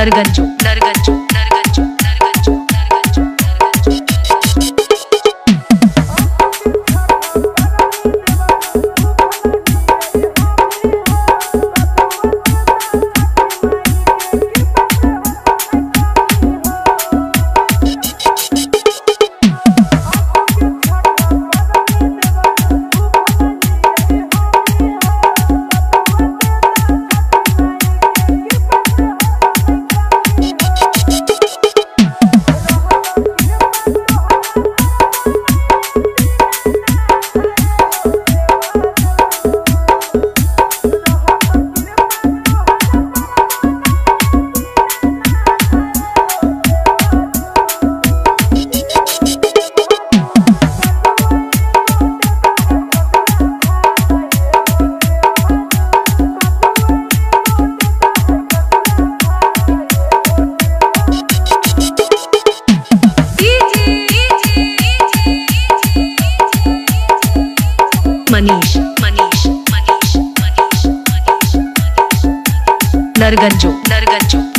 Narganjo Narganjo Narganjo Narganjo.